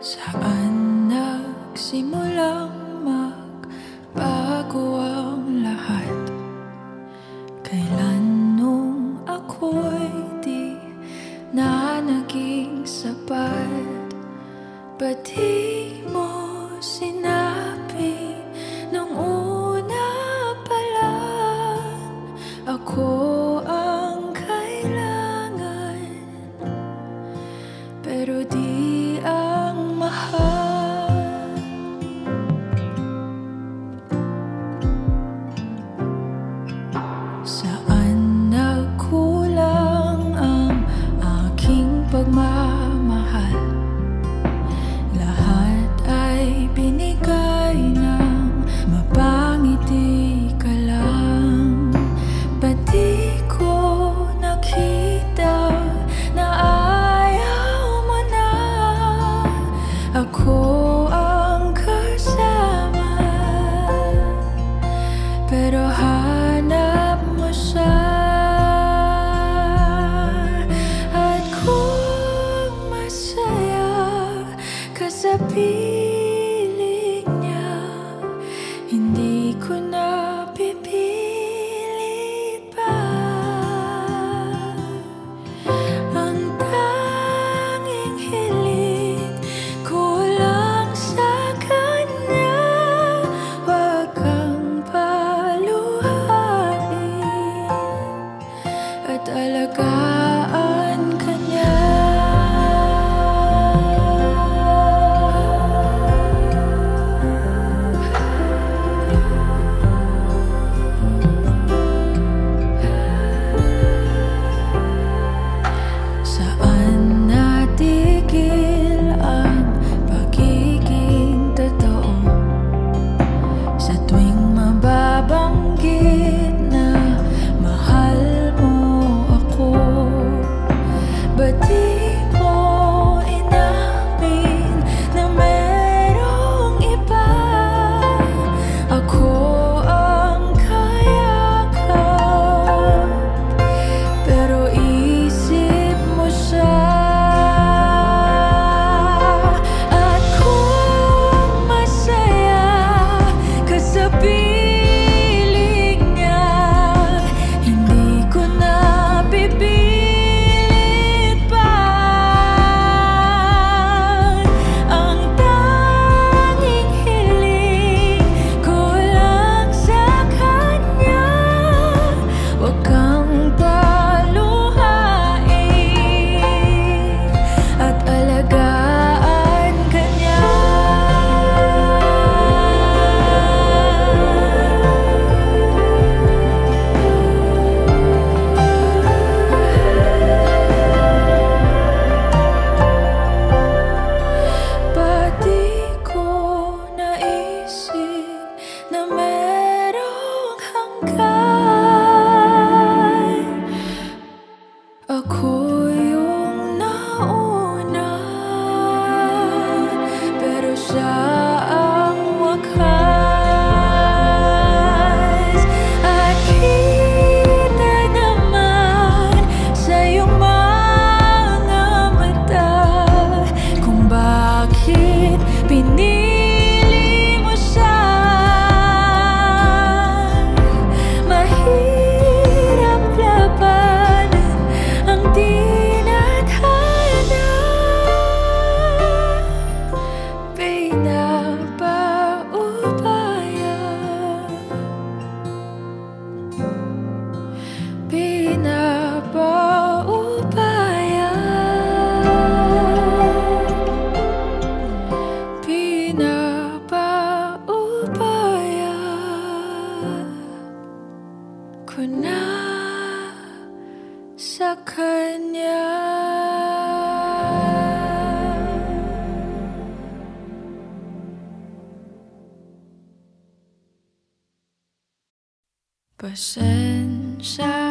Saan nagsimulang sense.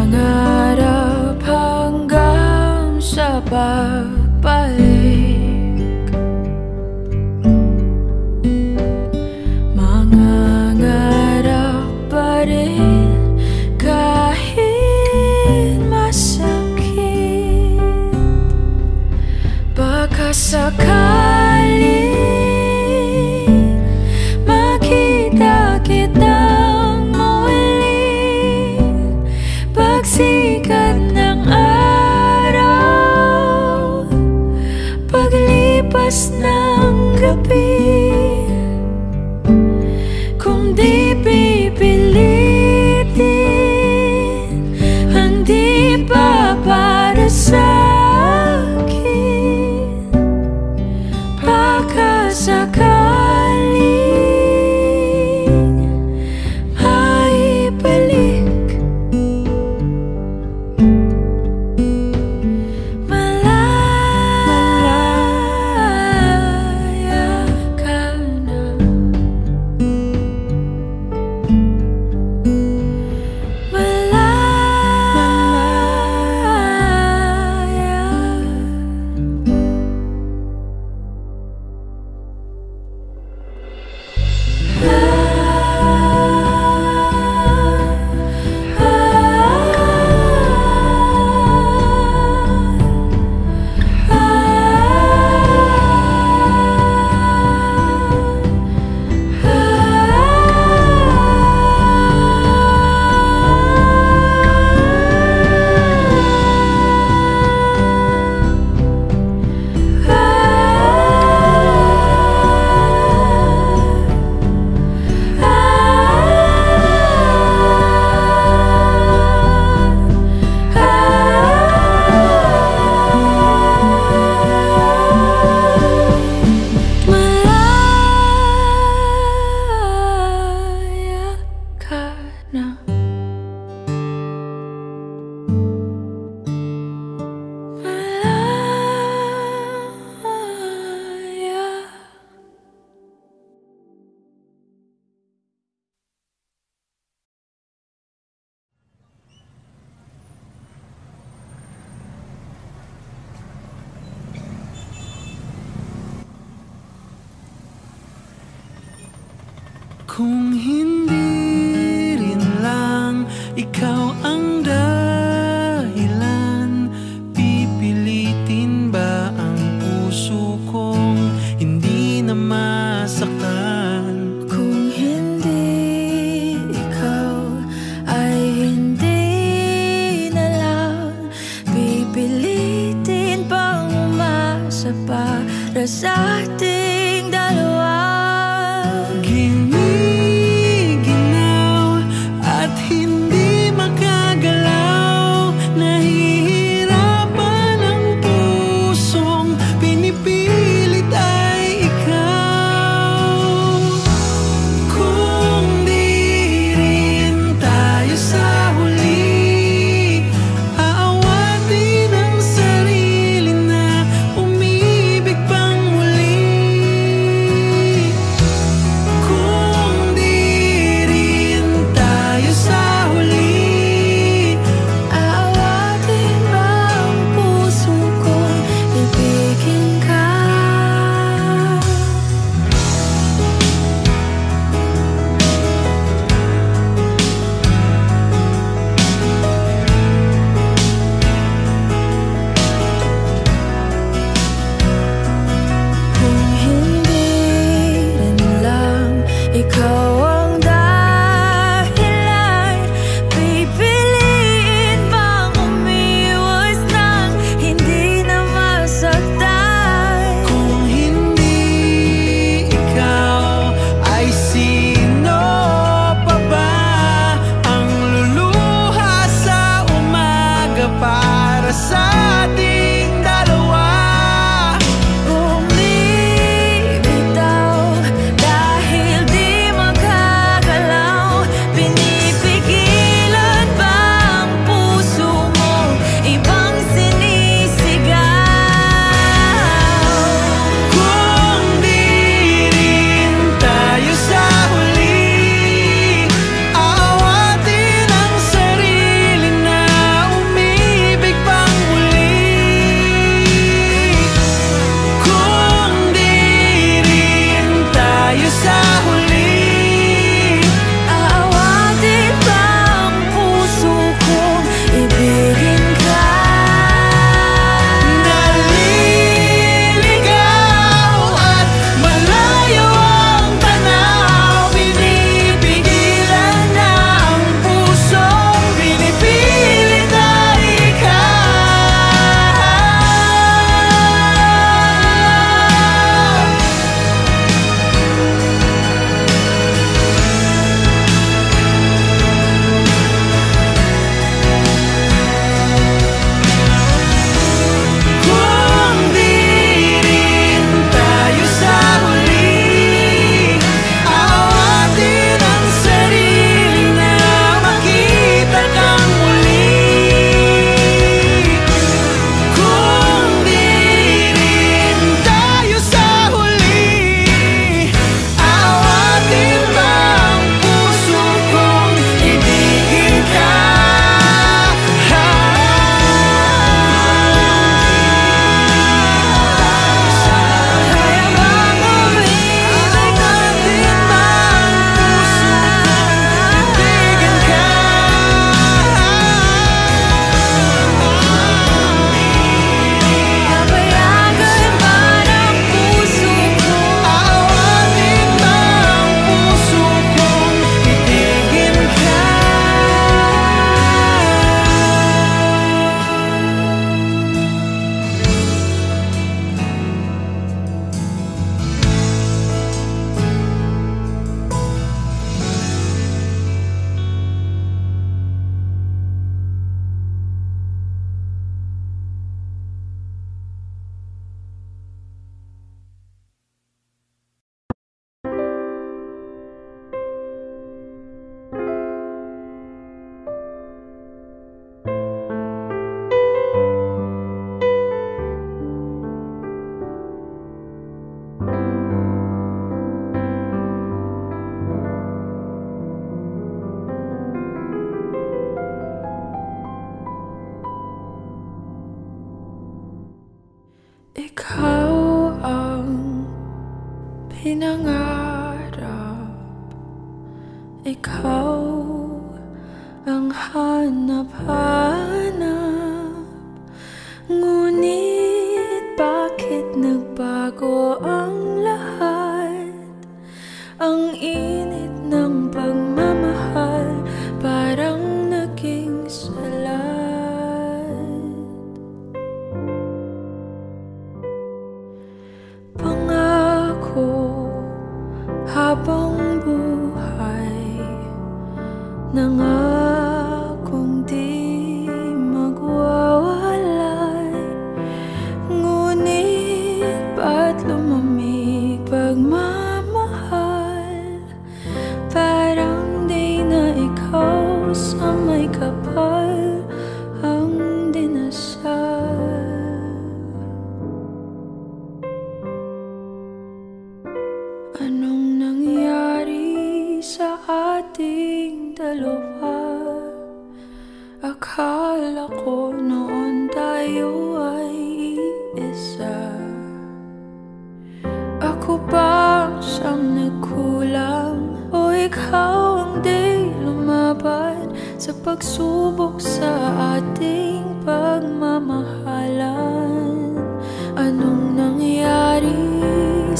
Pangarap hanggang sa pag Cause I did Hinangarap Ikaw ang hanapan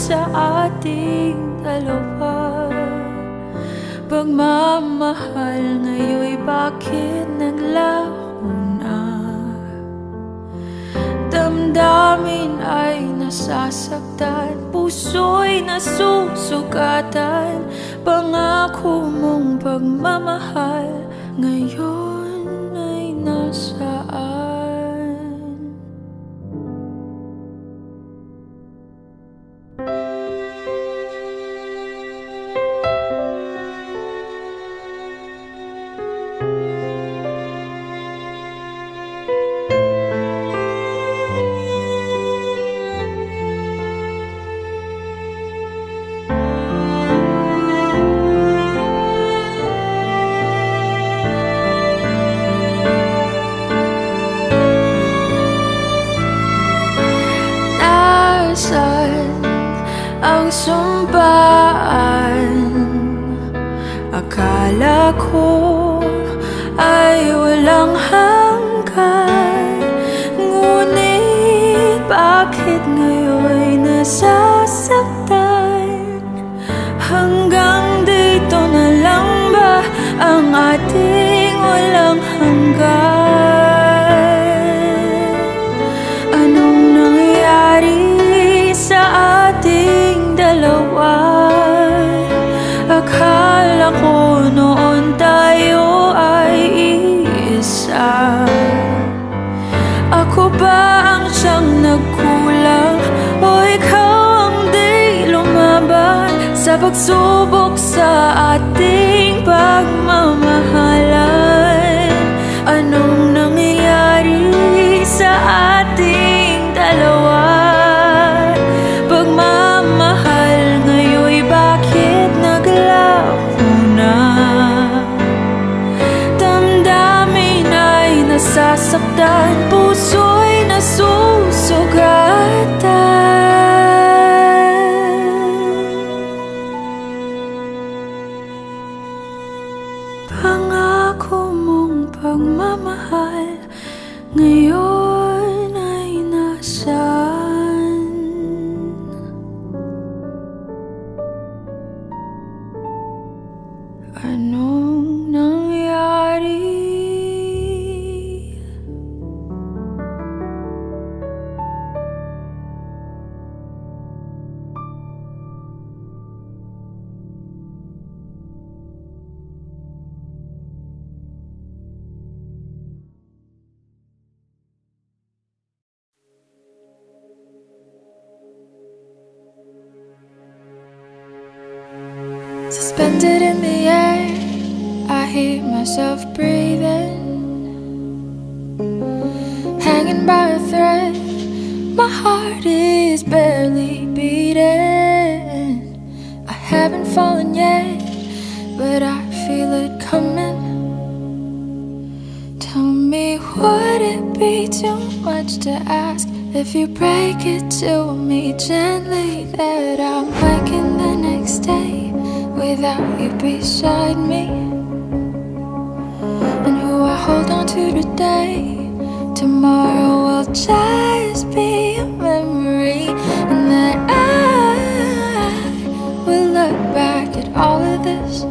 sa ating dalawa? Pagmamahal ngayon'y bakit naglaho na Damdamin ay nasasaktan Puso'y nasusugatan Pangako mong pagmamahal Ngayon ay nasaan pagsubok sa ating Suspended in the air, I hear myself breathing. Hanging by a thread, my heart is barely beating. I haven't fallen yet, but I feel it coming. Tell me, would it be too much to ask if you break it to me gently that I'm waking the next day? without you beside me. And who I hold on to today. Tomorrow will just be a memory. And then I will look back at all of this.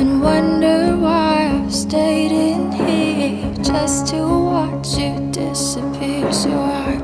And wonder why I've stayed in here Just to watch you disappear. So I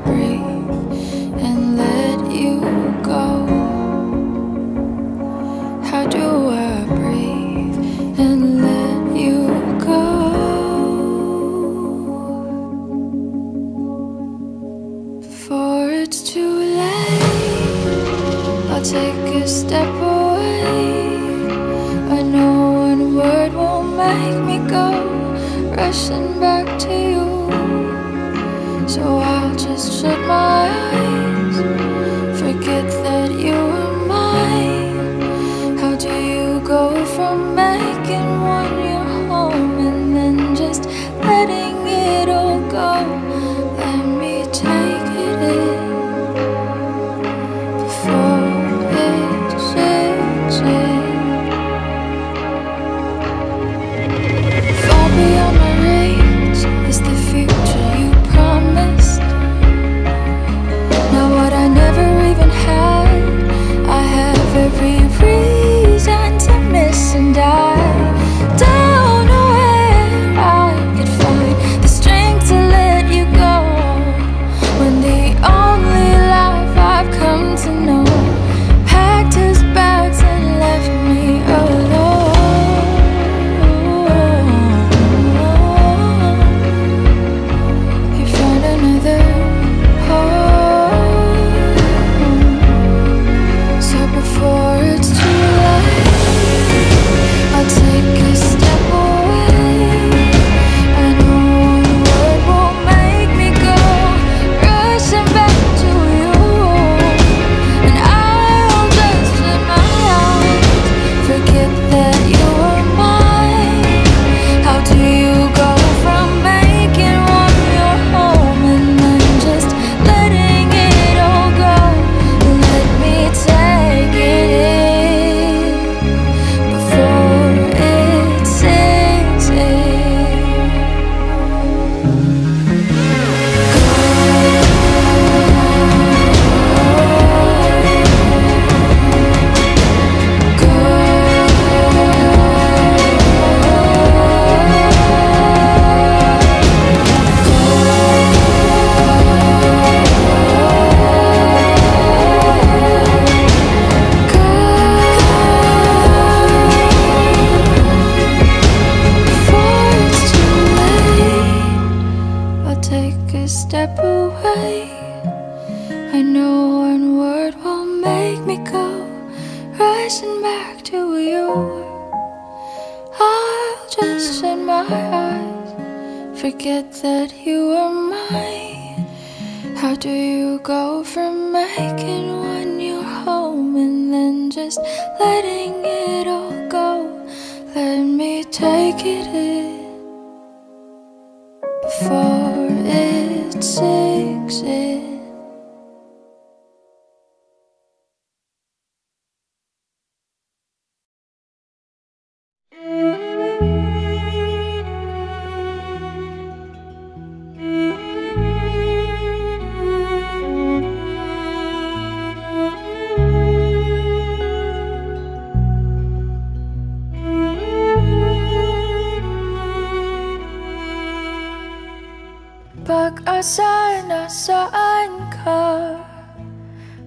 sana saan ka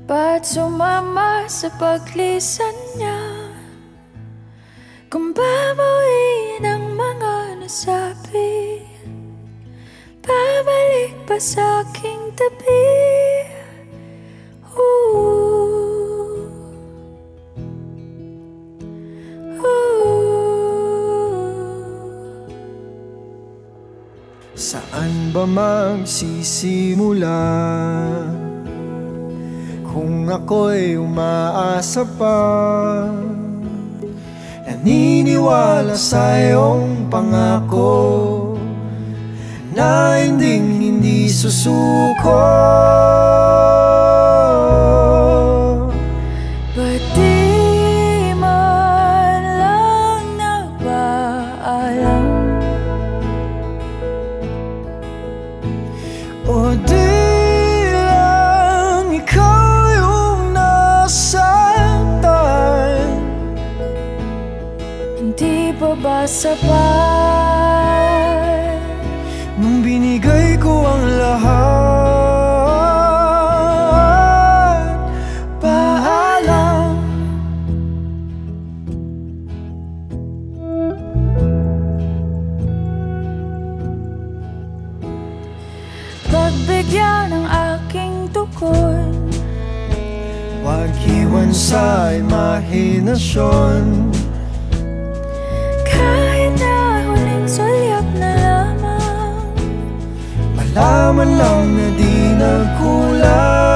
Ba't sumama sa paglisan niya? Kung babawiin ang mga nasabi Babalik pa sa aking tabi. magsisimula. Kung ako'y umaasa pa Naniniwala sa iyong pangako Na hinding hindi susuko. sapat Nung binigay ko ang lahat Paalam. Pagbigyan ng aking tukol Huwag iwan sa imahinasyon Nalaman lang na di nagkulang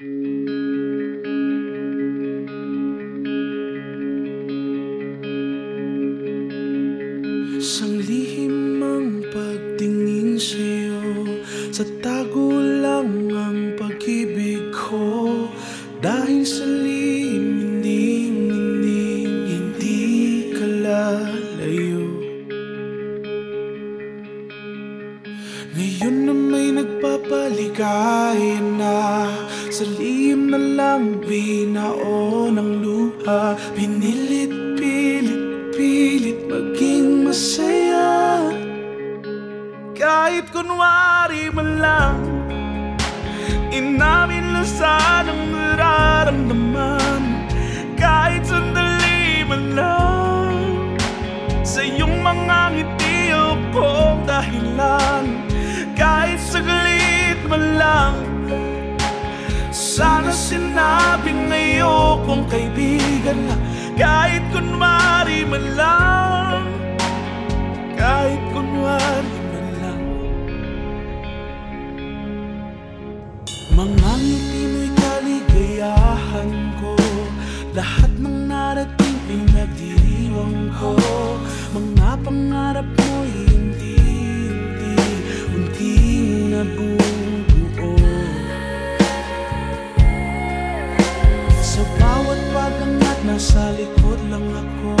Mm-hmm. nabubuo Sa bawat pagangat nasa likod lang ako.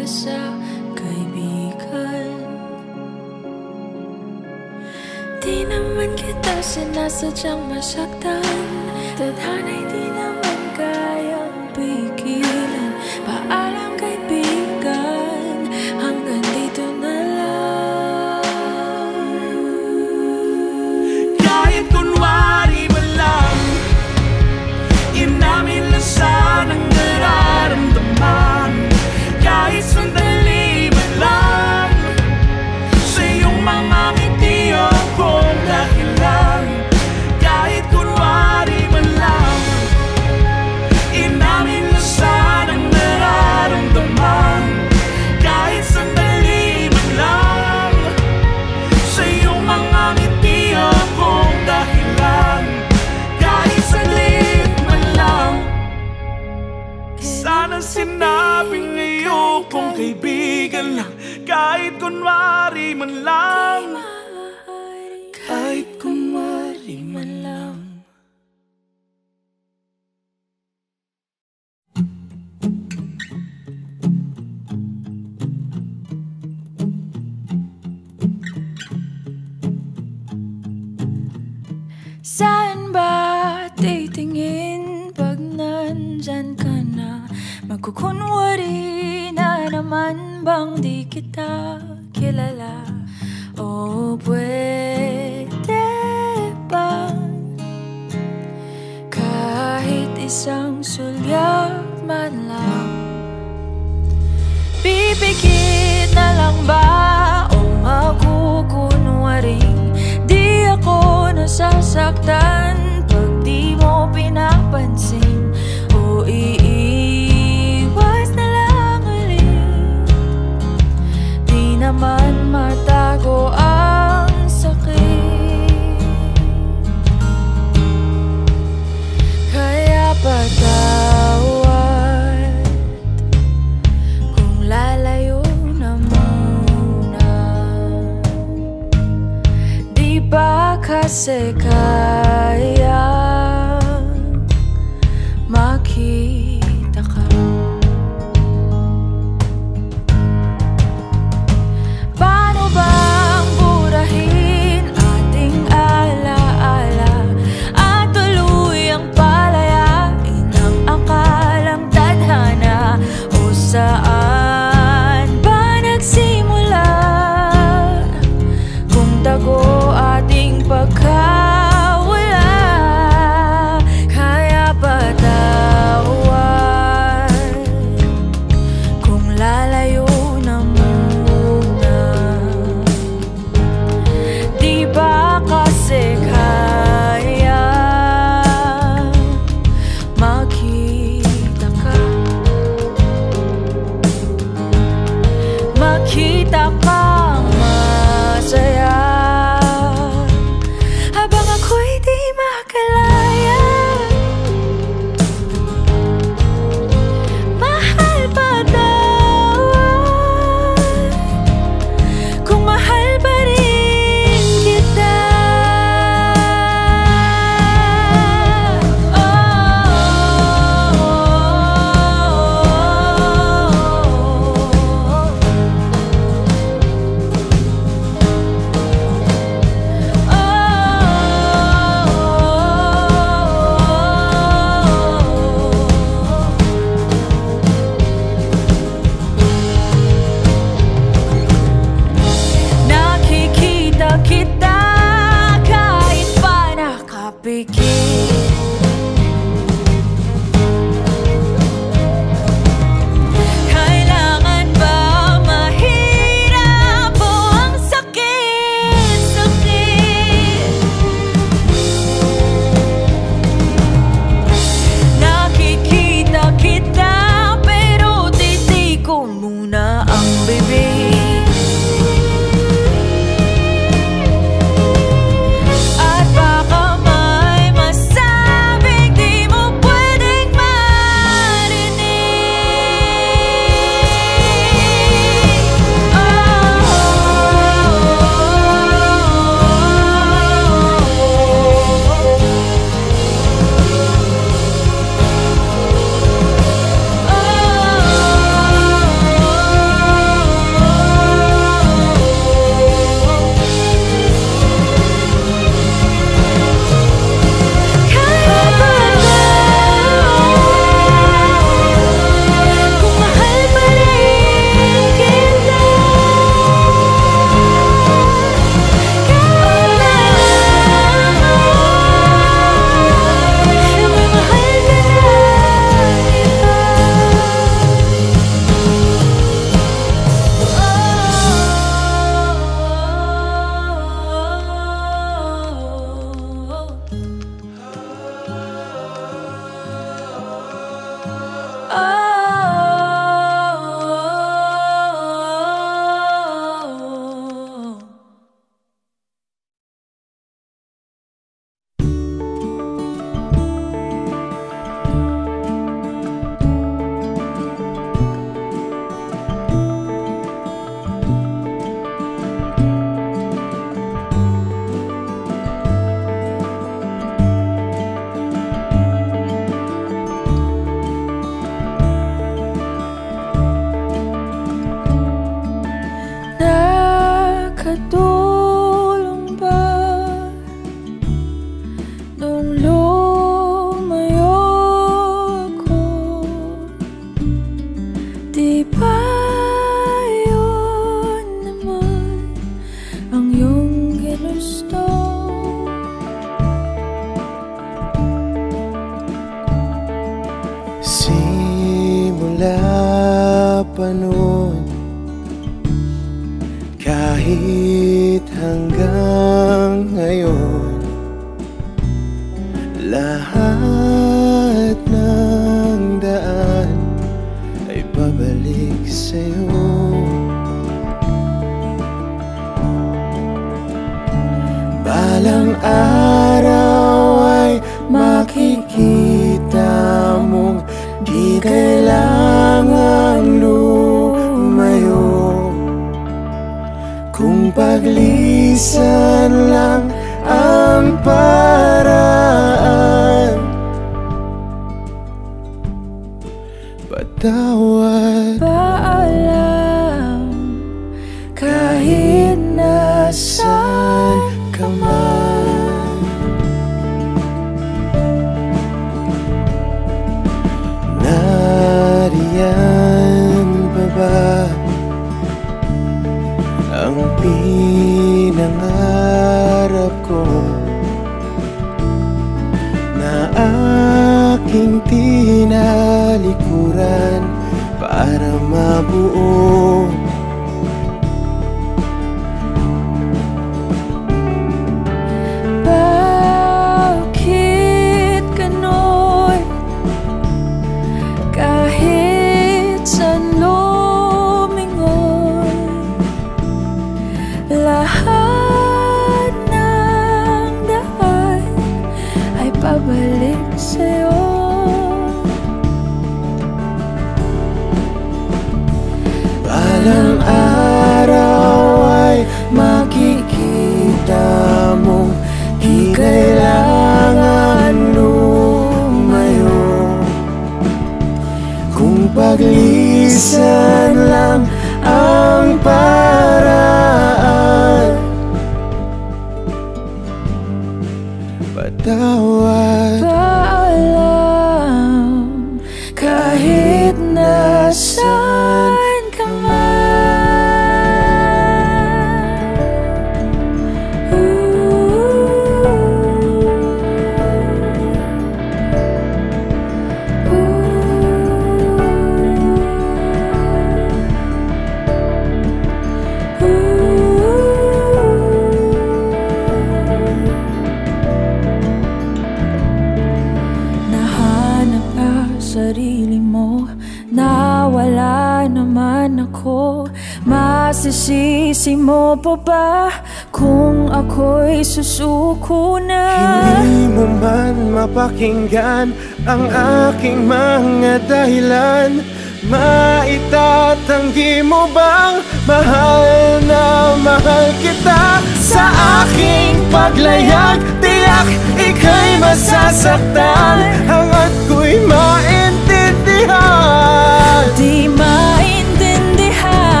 pa ba kung ako'y susuko na? Hindi mo man mapakinggan ang aking mga dahilan. Maitatanggi mo bang mahal na mahal kita? Sa aking paglayag, tiyak ika'y masasaktan. Hangat ko'y maintindihan. Di maintindihan.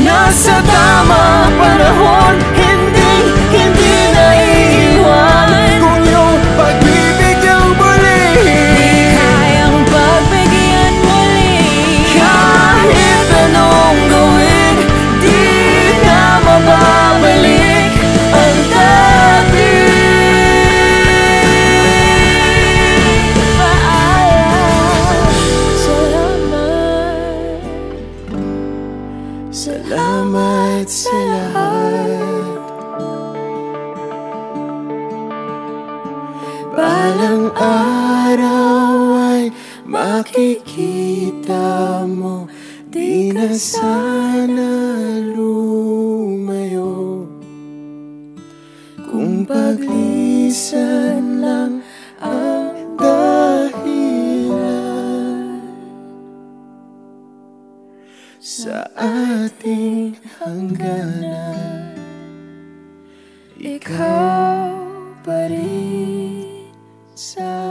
Nasa I'm up on a horn. Ik hou Parijs aan.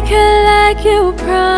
like her like you promised.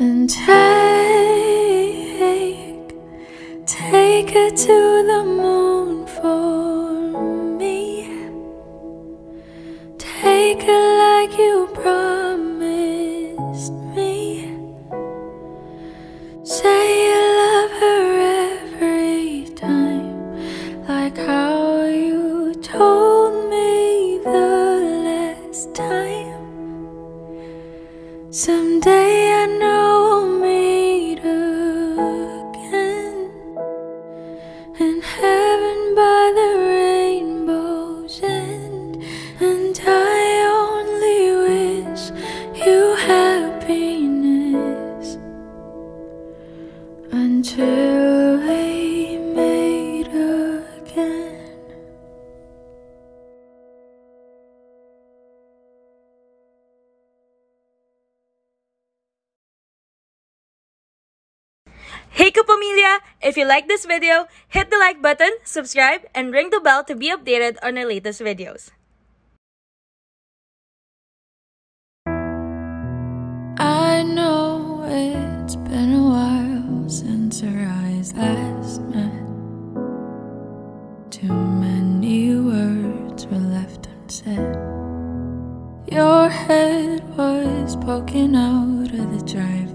and take, take it to the moon. Like this video, hit the like button, subscribe, and ring the bell to be updated on our latest videos. I know it's been a while since our eyes last met. Too many words were left unsaid. Your head was poking out of the drive